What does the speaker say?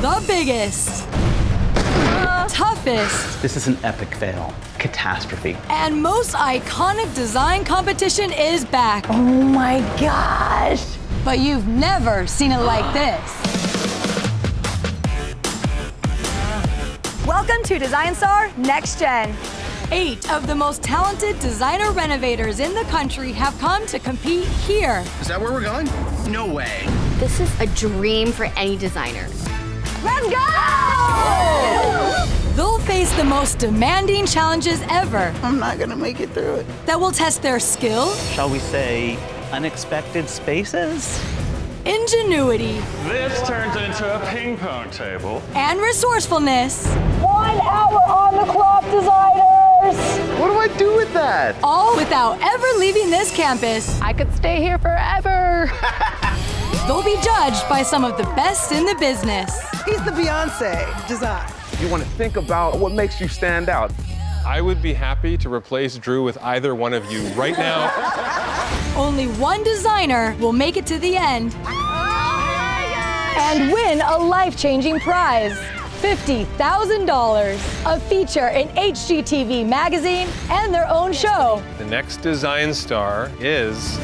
the biggest, toughest, This is an epic fail. Catastrophe. and most iconic design competition is back. Oh my gosh. But you've never seen it like this. Welcome to Design Star Next Gen. Eight of the most talented designer renovators in the country have come to compete here. Is that where we're going? No way. This is a dream for any designer. Let's go! They'll face the most demanding challenges ever I'm not gonna make it through it. that will test their skill, Shall we say unexpected spaces? ingenuity, This turns into a ping pong table. and resourcefulness, One hour on the clock, designers. What do I do with that? all without ever leaving this campus. I could stay here forever. They'll be judged by some of the best in the business. He's the Beyonce design. You want to think about what makes you stand out. I would be happy to replace Drew with either one of you right now. Only one designer will make it to the end oh and win a life-changing prize. $50,000, a feature in HGTV magazine, and their own show. The next design star is